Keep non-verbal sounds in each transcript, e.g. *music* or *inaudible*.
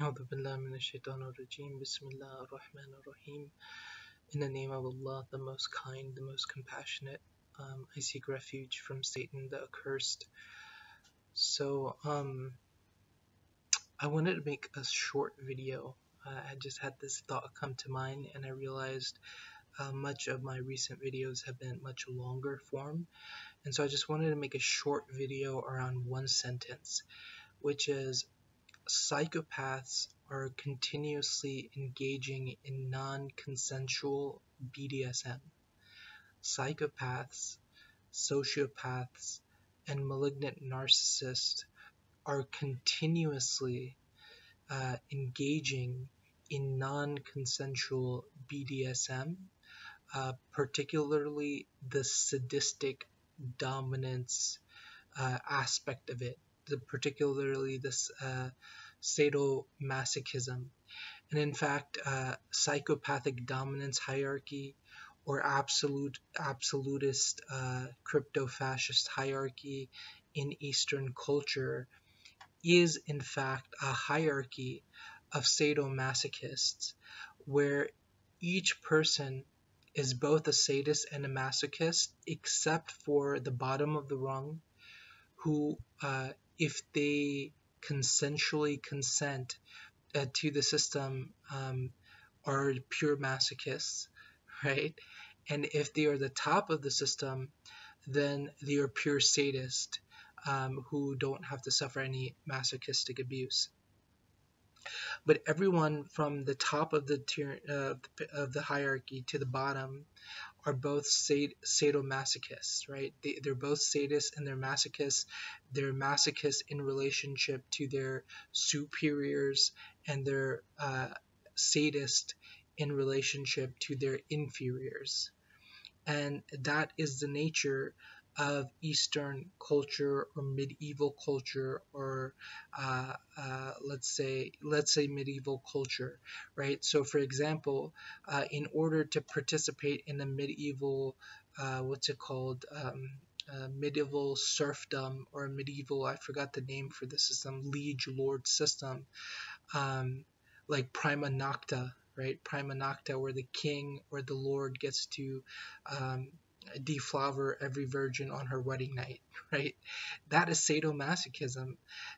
أعوذ بالله من الشيطان الرجيم بسم الله الرحمن الرحيم In the name of Allah, the most kind, the most compassionate, um, I seek refuge from Satan the accursed. So, um, I wanted to make a short video. Uh, I just had this thought come to mind and I realized uh, much of my recent videos have been much longer form. And so I just wanted to make a short video around one sentence, which is psychopaths are continuously engaging in non consensual BDSM. Psychopaths, sociopaths, and malignant narcissists are continuously uh, engaging in non consensual BDSM, uh, particularly the sadistic dominance uh, aspect of it the, particularly this uh, sadomasochism. And in fact, uh, psychopathic dominance hierarchy or absolute absolutist uh, crypto-fascist hierarchy in Eastern culture is in fact a hierarchy of sadomasochists where each person is both a sadist and a masochist except for the bottom of the rung who uh, if they consensually consent uh, to the system um, are pure masochists, right? And if they are the top of the system, then they are pure sadists um, who don't have to suffer any masochistic abuse. But everyone from the top of the tier uh, of the hierarchy to the bottom are both sad- sadomasochists, right? They, they're both sadists and they're masochists. They're masochists in relationship to their superiors, and they're uh, sadist in relationship to their inferiors. And that is the nature of Eastern culture or medieval culture or uh, uh, let's say let's say medieval culture, right? So, for example, uh, in order to participate in the medieval uh, what's it called? Um, uh, medieval serfdom or medieval I forgot the name for the system liege lord system um, like prima nocta right prima nocta where the king or the lord gets to um, deflower every virgin on her wedding night, *laughs* right? That is sadomasochism.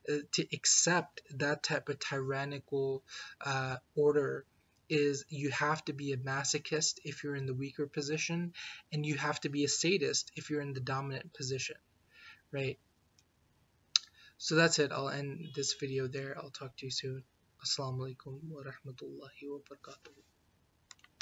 Uh, to accept that type of tyrannical uh, order is you have to be a masochist if you're in the weaker position, and you have to be a sadist if you're in the dominant position, right? So that's it. I'll end this video there. I'll talk to you soon. Assalamu alaikum wa rahmatullahi wa barakatuh.